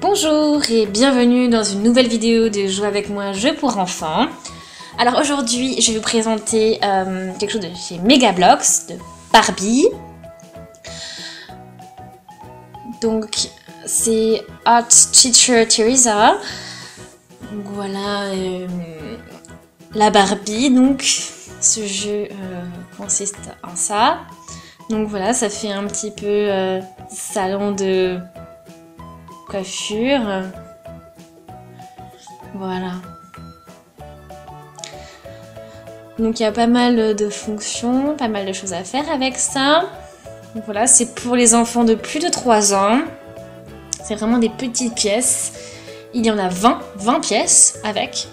Bonjour et bienvenue dans une nouvelle vidéo de Jouer avec moi, jeu pour enfants. Alors aujourd'hui, je vais vous présenter euh, quelque chose de chez Megablocks, de Barbie. Donc c'est Art Teacher Teresa. Donc voilà, euh, la Barbie, donc ce jeu euh, consiste en ça. Donc voilà, ça fait un petit peu salon de coiffure. Voilà. Donc il y a pas mal de fonctions, pas mal de choses à faire avec ça. Voilà, c'est pour les enfants de plus de 3 ans. C'est vraiment des petites pièces. Il y en a 20, 20 pièces avec.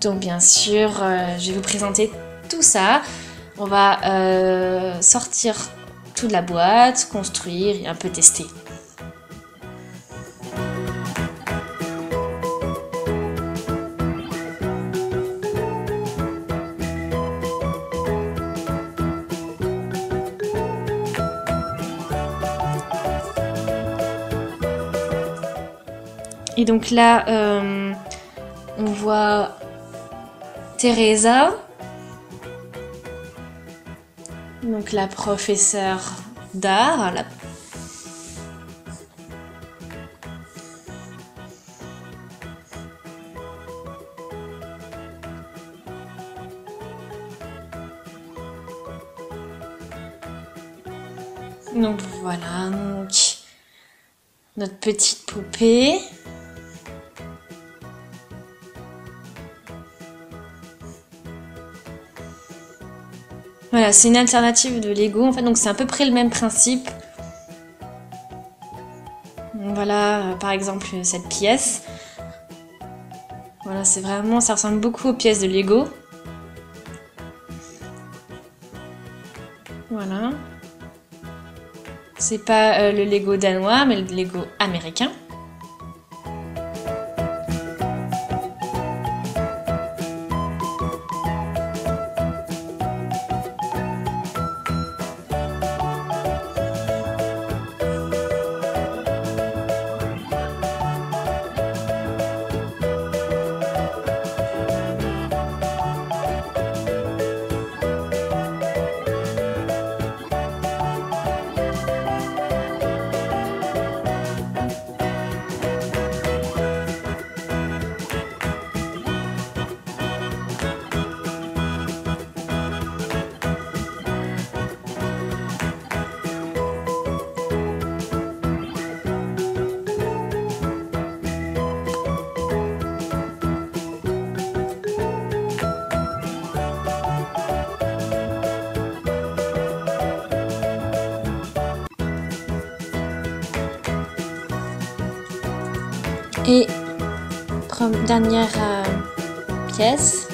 Donc bien sûr, euh, je vais vous présenter tout ça. On va euh, sortir toute la boîte, construire et un peu tester. Et donc là, euh, on voit Teresa. Donc la professeure d'art. Donc voilà, donc notre petite poupée. Voilà, c'est une alternative de Lego en fait, donc c'est à peu près le même principe. Voilà, euh, par exemple, cette pièce. Voilà, c'est vraiment, ça ressemble beaucoup aux pièces de Lego. Voilà. C'est pas euh, le Lego danois, mais le Lego américain. Et dernière euh, pièce.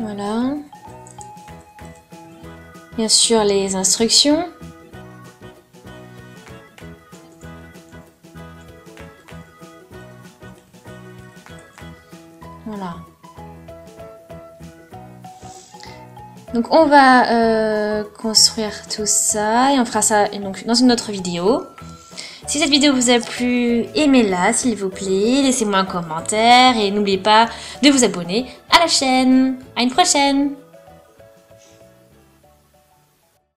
Voilà. Bien sûr les instructions. Voilà. Donc on va euh, construire tout ça et on fera ça donc, dans une autre vidéo. Si cette vidéo vous a plu, aimez-la s'il vous plaît, laissez-moi un commentaire et n'oubliez pas de vous abonner à la chaîne. À une prochaine